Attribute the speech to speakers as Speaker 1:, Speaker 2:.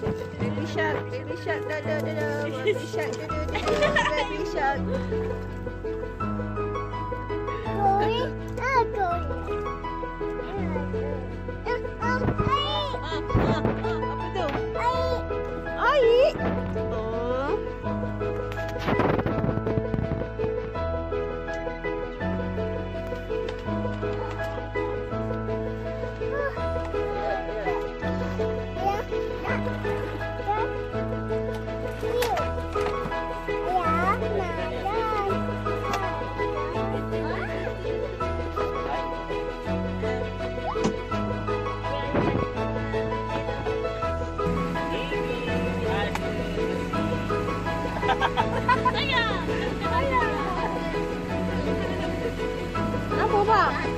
Speaker 1: Baby shark, baby shark, da da da da, baby shark, da da da da, baby shark. 不怕。